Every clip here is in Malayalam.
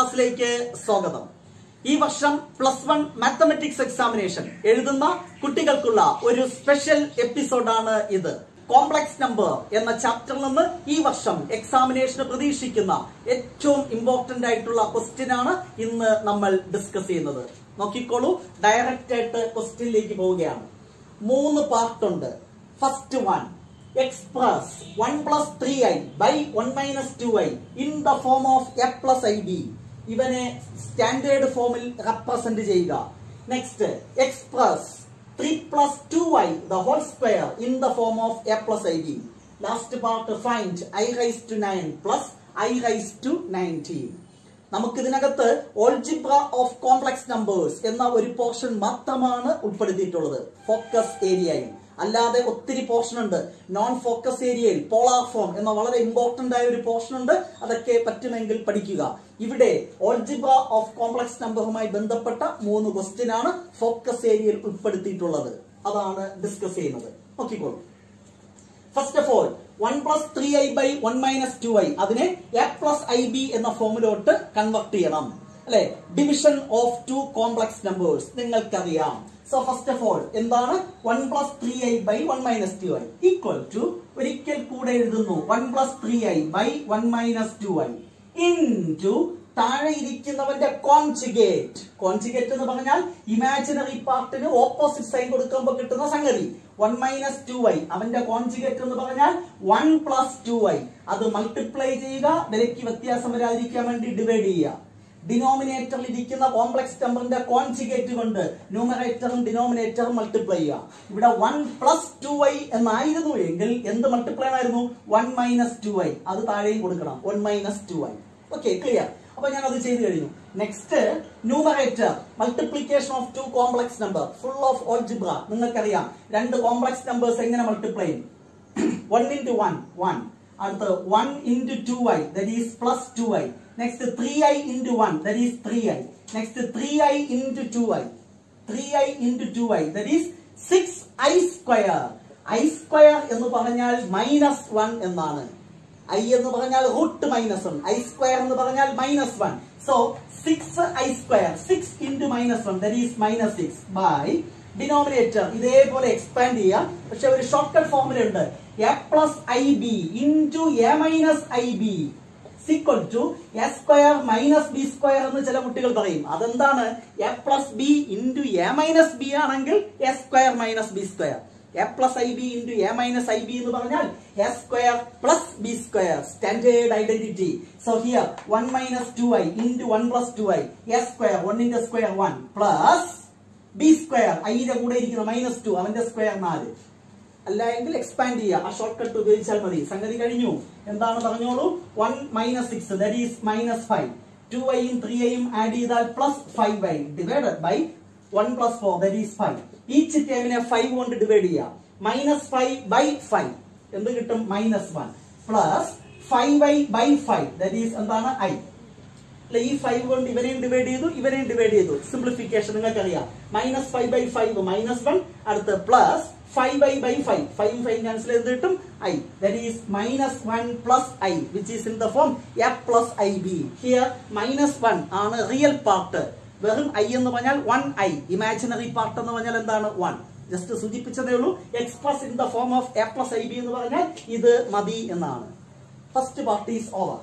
ക്ലാസ്സിലേക്ക് സ്വാഗതം. ഈ വർഷം പ്ലസ് വൺ മാത്തമെറ്റിക്സ് എക്സാമിനേഷൻ എഴുതുന്ന കുട്ടികൾക്കുള്ള ഒരു സ്പെഷ്യൽ എപ്പിസോഡാണ് ഇത്. കോംപ്ലക്സ് നമ്പർ എന്ന ചാപ്റ്ററിൽ നിന്ന് ഈ വർഷം എക്സാമിനേഷന് പ്രതീക്ഷിക്കുന്ന ഏറ്റവും ഇമ്പോർട്ടന്റ് ആയിട്ടുള്ള ക്വസ്റ്റ്യൻ ആണ് ഇന്ന് നമ്മൾ ഡിസ്കസ് ചെയ്യുന്നത്. നോക്കിക്കോളൂ ഡയറക്റ്റ് ആയിട്ട് ക്വസ്റ്റ്യനിലേക്ക് പോവുകയാണ്. മൂന്ന് പാർട്ട് ഉണ്ട്. First one express one plus three i by one minus two i in the form of a plus i b ഇവനെ സ്റ്റാൻഡേർഡ് ഫോമിൽ റെപ്രസെന്റ് ചെയ്യുക. Next express three plus two i the whole square in the form of a plus i b last part find i raise to nine plus i raise to nineteen നമുക്ക് ഇതിനകത്ത് ഓൾജിബ്ര ഓഫ് കോംപ്ലക്സ് നമ്പേഴ്സ് എന്ന ഒരു പോർഷൻ മാത്രമാണ് ഉൾപ്പെടുത്തിയിട്ടുള്ളത്. ഫോക്കസ് ഏരിയയിൽ അല്ലാതെ ഒത്തിരി പോർഷൻ ഉണ്ട്. നോൺ ഫോക്കസ് ഏരിയയിൽ പോളാർ ഫോം എന്ന വളരെ ഇമ്പോർട്ടന്റ് ആയ ഒരു പോർഷൻ ഉണ്ട്. അതൊക്കെ പറ്റുമെങ്കിൽ പഠിക്കുക. ഇവിടെ ഓൾജിബ ഓഫ് കോംപ്ലക്സ് നമ്പറുമായി ബന്ധപ്പെട്ട മൂന്ന് ക്വസ്റ്റ്യൻ ആണ് ഫോക്കസ് ഏരിയയിൽ ഉൾപ്പെടുത്തിയിട്ടുള്ളത്. അതാണ് ഡിസ്കസ് ചെയ്യുന്നത്. നോക്കിക്കോളൂ. First of all one plus three i by one minus two i അതിനെ എ പ്ലസ് ഐ ബി എന്ന ഫോമിലോട്ട് കൺവെർട്ട് ചെയ്യണം. അല്ലെ? Division of two complex numbers നിങ്ങൾക്കറിയാം. സോ ഫസ്റ്റ് ഓഫ് ഓൾ എന്താണ്? One plus three i by one minus two i equal to ഒരിക്കൽ കൂടെ എഴുതുന്നു. One plus three i by one minus two i into താഴെ ഇരിക്കുന്നവന്റെ കോൺജുഗേറ്റ് കോൺജുഗേറ്റ് എന്ന് പറഞ്ഞാൽ ഇമാജിനറി പാർട്ടിന് ഓപ്പോസിറ്റ് സൈൻ കൊടുക്കുമ്പോൾ കിട്ടുന്ന സംഗതി. വൺ മൈനസ് ടു ഐ അവന്റെ കോൺജുഗേറ്റ് എന്ന് പറഞ്ഞാൽ വൺ പ്ലസ് ടു ഐ അത് മൾട്ടിപ്ലൈ ചെയ്യുക വിലയ്ക്ക് വ്യത്യാസം വരാതിരിക്കാൻ വേണ്ടി ഡിവൈഡ് ചെയ്യുക. ഡിനോമിനേറ്ററിൽ ഇരിക്കുന്ന കോംപ്ലക്സ് നമ്പറിന്റെ കോൺസിഗേറ്റ് കൊണ്ട് ന്യൂമറേറ്ററും ഡിനോമിനേറ്ററും മൾട്ടിപ്ലൈ ചെയ്യുക. ഇവിടെ വൺ പ്ലസ് ടു ഐ എന്നായിരുന്നു എങ്കിൽ എന്ത് മൾട്ടിപ്ലൈ ആയിരുന്നു? വൺ മൈനസ് ടു ഐ അത് താഴെയും കൊടുക്കണം. One minus two i okay clear അപ്പൊ ഞാൻ അത് ചെയ്തു കഴിഞ്ഞു. Next numerator multiplication of two complex number full of algebra നിങ്ങൾക്കറിയാം. രണ്ട് കോംപ്ലക്സ് നമ്പേഴ്സ് എങ്ങനെ മൾട്ടിപ്ലൈ ചെയ്യും? വൺ ഇന്റു വൺ വൺ അടുത്ത് one into two i is plus two i next three i into one is three i next three i into two i three i into two i is six i square i square എന്ന് പറഞ്ഞാൽ മൈനസ് വൺ എന്നാണ്. ഐ എന്ന് പറഞ്ഞാൽ root minus one i square എന്ന് പറഞ്ഞാൽ minus one so six i square six into minus one is minus six by denominator ഇതേപോലെ എക്സ്പാൻഡ് ചെയ്യാം. പക്ഷെ ഒരു ഷോർട്ട് കട്ട് ഫോർമുല ഉണ്ട് a plus i b into a minus i b equal to a square minus b square എന്ന് ചില കുട്ടികൾ പറയും. അതെന്താണ്? A plus b into a minus b ആണെങ്കിൽ a square minus b square a plus i b into a minus i b എന്ന് പറഞ്ഞാൽ a square plus b square standard identity so here one minus two i into one plus two i a square വണ്ണിന്റെ square one plus b square ഐയുടെ കൂടെ ഇരിക്കുന്ന മൈനസ് ടു അവന്റെ സ്ക്വയർ നാല്. അല്ല എങ്കിൽ എക്സ്പാൻഡ് ചെയ്യുക. ആ ഷോർട്ട് കട്ട് ഉപയോഗിച്ചാൽ മതി. സംഗതി കഴിഞ്ഞു. എന്താണ് പറഞ്ഞോളൂ? One minus six is minus five two ഐയും ത്രീ ഐയും ആഡ് ചെയ്താൽ plus five i divide by one plus four is five each ടേമിനെ five കൊണ്ട് ഡിവൈഡ് ചെയ്യുക. മൈനസ് ഫൈവ് ബൈ ഫൈവ് എന്ത് കിട്ടും? Minus one plus five i by five is എന്താണ്? ഐ അല്ലെ ഈ ഫൈവ് കൊണ്ട് ഇവരെയും ഡിവൈഡ് ചെയ്തു ഇവരെയും ഡിവൈഡ് ചെയ്തു. സിംപ്ലിഫിക്കേഷൻ നിങ്ങൾക്കറിയാം. Minus five by five minus one അടുത്ത് plus five by by five five five cancel ചെയ്ത് കിട്ടും i that is minus one plus i which is in the form f plus i b here minus one ആണ് റിയൽ പാർട്ട് വെറും ഐ എന്ന് പറഞ്ഞാൽ വൺ ഐ ഇമാജിനറി പാർട്ട് എന്ന് പറഞ്ഞാൽ എന്താണ്? വൺ ജസ്റ്റ് സൂചിപ്പിച്ചതേ ഉള്ളൂ. Express in the form of a plus i b എന്ന് പറഞ്ഞാൽ ഇത് മതി എന്നാണ്. First part is over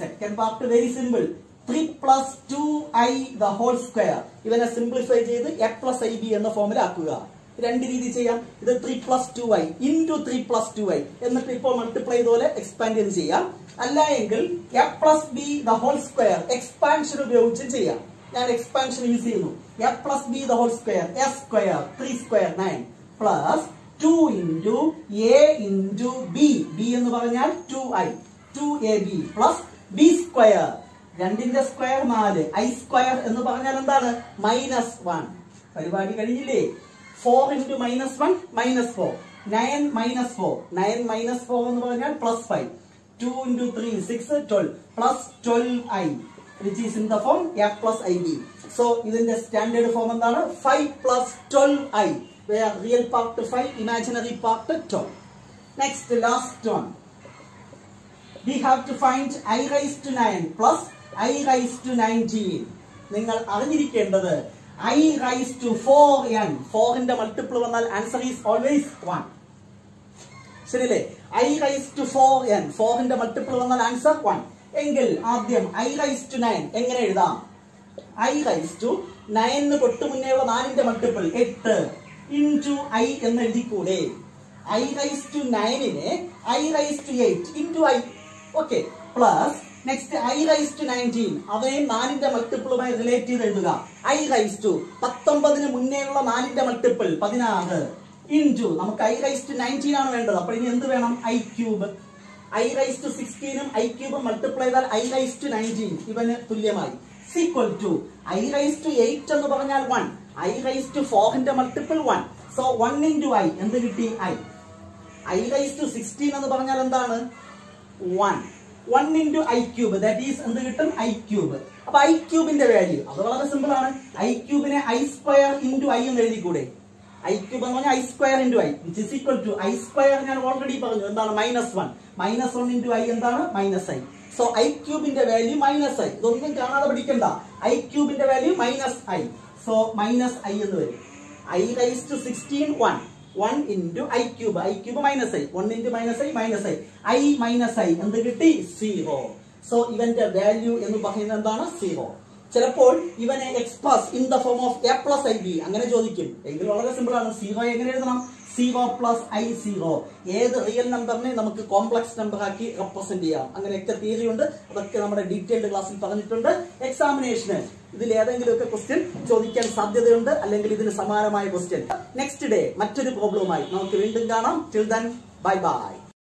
second part very simple three plus two i the whole square ഇവനെ സിംപ്ലിഫൈ ചെയ്ത് എ പ്ലസ് ഐ ബി എന്ന ഫോമിലാക്കുക രണ്ട് രീതി ചെയ്യാം. ഇത് three plus two i into three plus two i എന്നിട്ട് ഇപ്പോൾ മൾട്ടിപ്ലൈ പോലെ എക്സ്പാൻഡ് ചെയ്ത് ചെയ്യാം. അല്ല എങ്കിൽ a plus b the whole square expansion ഉപയോഗിച്ച് ചെയ്യാം. ഞാൻ എക്സ്പാൻഷൻ യൂസ് ചെയ്യുന്നു. A plus b the whole square a square three square nine plus two into a into b b എന്ന് പറഞ്ഞാൽ two i two a b plus b square രണ്ടിന്റെ സ്ക്വയർ നാല്. ഐ സ്ക്വയർ എന്ന് പറഞ്ഞാൽ എന്താണ്? മൈനസ് വൺ പരിപാടി കഴിഞ്ഞില്ലേ? Four into minus one minus four nine minus four nine minus four എന്ന് പറഞ്ഞാൽ plus five two into three six twelve plus twelve i which is in the form a plus i b so ഇതിന്റെ സ്റ്റാൻഡേർഡ് ഫോം എന്താണ്? Five plus twelve i real part five imaginary part twelve next last one we have to find i raised to 9 plus i raise to nineteen നിങ്ങൾ അറിഞ്ഞിരിക്കേണ്ടത് i raise to four n ഫോറിന്റെ മൾട്ടിപ്പിൾ വന്നാൽ ആൻസർ ഈസ് ഓൾവേസ് വൺ ശരിയല്ലേ? I raise to four n ഫോറിന്റെ മൾട്ടിപ്പിൾ വന്നാൽ ആൻസർ വൺ എങ്കിൽ ആദ്യം ഐ റൈസ് ടു നയൻ എങ്ങനെ എഴുതാം? ഐ റൈസ് ടു നയന് തൊട്ട് മുന്നേയുള്ള നാലിന്റെ മൾട്ടിപ്പിൾ എട്ട് ഇന്റു ഐ എന്ന് എഴുതിക്കൂടെ? I raise to നയനിനെ i raise to eight into i okay plus next i raise to nineteen അവയും നാലിന്റെ മൾട്ടിപ്പിളുമായി റിലേറ്റ് ചെയ്ത് എഴുതുക. ഐ റൈസ് ടു പത്തൊമ്പതിന് മുന്നേയുള്ള നാലിന്റെ മൾട്ടിപ്പിൾ പതിനാറ് ഇന്റു നമുക്ക് ഐ റൈസ് ടു നയന്റീൻ ആണ് വേണ്ടത്. അപ്പോൾ ഇനി എന്ത് വേണം? I cube i raise to സിക്സ്റ്റീനും I ക്യൂബും മൾട്ടിപ്ലൈ ചെയ്താൽ ഐ റൈസ് ടു നയന്റീൻ ഇവന് തുല്യമായി. Equal to i raise to eight എന്ന് പറഞ്ഞാൽ വൺ ഐ റൈസ് ടു ഫോറിന്റെ multiple one so one into i എന്ത് കിട്ടി? I i raise to sixteen എന്ന് പറഞ്ഞാൽ എന്താണ്? One one into i cube that is എന്ത് കിട്ടും? ഐ ക്യൂബ് അപ്പൊ ഐ ക്യൂബിന്റെ വാല്യൂ അത് വളരെ സിമ്പിൾ ആണ്. I ക്യൂബിനെ I square into i എന്ന് എഴുതിക്കൂടെ? ഐ ക്യൂബ് എന്ന് പറഞ്ഞാൽ i square into i which is equal to i square ഞാൻ ഓൾറെഡി പറഞ്ഞു. എന്താണ്? Minus one minus one into i എന്താണ്? മൈനസ് ഐ സോ ഐ ക്യൂബിന്റെ വാല്യൂ മൈനസ് ഐ ഇതൊന്നും കാണാതെ പഠിക്കണ്ട I ക്യൂബിന്റെ value minus i so minus i എന്ന് വരും. I raise to sixteen one one into i cube i cube minus i one into minus i minus i i minus i എന്ത് കിട്ടി? സീറോ സോ ഇവന്റെ വാല്യൂ എന്ന് പറയുന്നത് എന്താണ്? സീറോ ചിലപ്പോൾ ഇവനെ express in the form of a plus i b അങ്ങനെ ചോദിക്കും. എങ്കിൽ വളരെ സിമ്പിൾ ആണ്. സീറോ എങ്ങനെ എഴുതണം? സീറോ പ്ലസ് ഐ സീറോ ഏത് റിയൽ നമ്പറിനെ നമുക്ക് കോംപ്ലക്സ് നമ്പർ ആക്കി റെപ്രസെന്റ് ചെയ്യാം. അങ്ങനെയൊക്കെ തിയറി ഉണ്ട്. അതൊക്കെ നമ്മുടെ ഡീറ്റെയിൽഡ് ക്ലാസ്സിൽ പറഞ്ഞിട്ടുണ്ട്. എക്സാമിനേഷന് ഇതിൽ ഏതെങ്കിലും ഒക്കെ ക്വസ്റ്റ്യൻ ചോദിക്കാൻ സാധ്യതയുണ്ട്. അല്ലെങ്കിൽ ഇതിന് സമാനമായ ക്വസ്റ്റ്യൻ നെക്സ്റ്റ് ഡേ മറ്റൊരു പ്രോബ്ലവുമായി നമുക്ക് വീണ്ടും കാണാം. Till then bye bye